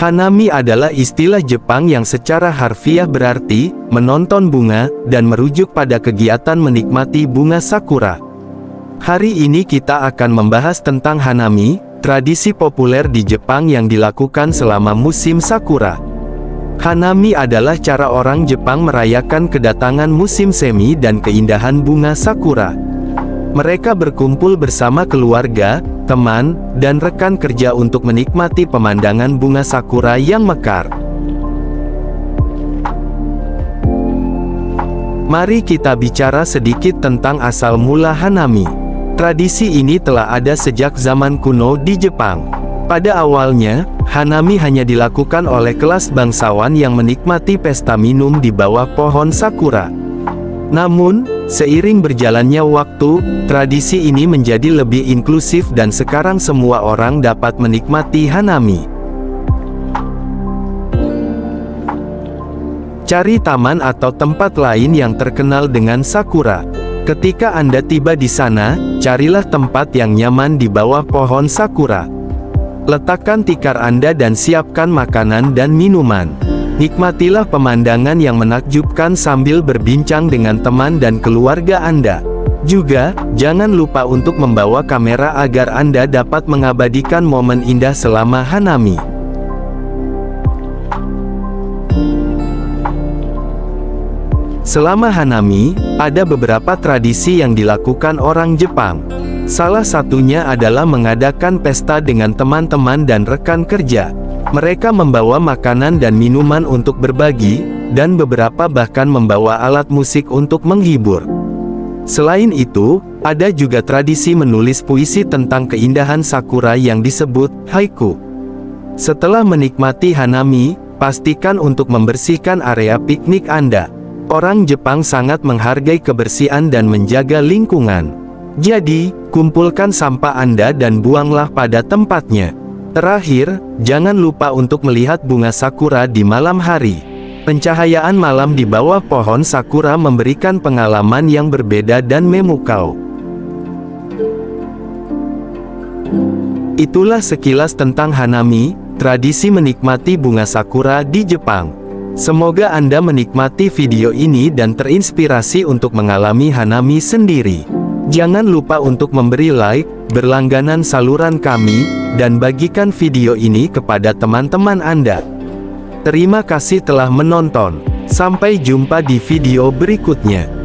Hanami adalah istilah Jepang yang secara harfiah berarti menonton bunga dan merujuk pada kegiatan menikmati bunga sakura. Hari ini kita akan membahas tentang Hanami, tradisi populer di Jepang yang dilakukan selama musim sakura. Hanami adalah cara orang Jepang merayakan kedatangan musim semi dan keindahan bunga sakura. Mereka berkumpul bersama keluarga, teman, dan rekan kerja untuk menikmati pemandangan bunga sakura yang mekar. Mari kita bicara sedikit tentang asal mula Hanami. Tradisi ini telah ada sejak zaman kuno di Jepang. Pada awalnya, Hanami hanya dilakukan oleh kelas bangsawan yang menikmati pesta minum di bawah pohon sakura. Namun, seiring berjalannya waktu, tradisi ini menjadi lebih inklusif dan sekarang semua orang dapat menikmati Hanami. Cari taman atau tempat lain yang terkenal dengan sakura. Ketika Anda tiba di sana, carilah tempat yang nyaman di bawah pohon sakura. Letakkan tikar Anda dan siapkan makanan dan minuman. Nikmatilah pemandangan yang menakjubkan sambil berbincang dengan teman dan keluarga Anda. Juga, jangan lupa untuk membawa kamera agar Anda dapat mengabadikan momen indah selama Hanami. Selama Hanami, ada beberapa tradisi yang dilakukan orang Jepang. Salah satunya adalah mengadakan pesta dengan teman-teman dan rekan kerja. Mereka membawa makanan dan minuman untuk berbagi, dan beberapa bahkan membawa alat musik untuk menghibur. Selain itu, ada juga tradisi menulis puisi tentang keindahan sakura yang disebut haiku. Setelah menikmati Hanami, pastikan untuk membersihkan area piknik Anda. Orang Jepang sangat menghargai kebersihan dan menjaga lingkungan. Jadi, kumpulkan sampah Anda dan buanglah pada tempatnya. Terakhir, jangan lupa untuk melihat bunga sakura di malam hari. Pencahayaan malam di bawah pohon sakura memberikan pengalaman yang berbeda dan memukau. Itulah sekilas tentang Hanami, tradisi menikmati bunga sakura di Jepang. Semoga Anda menikmati video ini dan terinspirasi untuk mengalami Hanami sendiri. Jangan lupa untuk memberi like, berlangganan saluran kami, dan bagikan video ini kepada teman-teman Anda. Terima kasih telah menonton. Sampai jumpa di video berikutnya.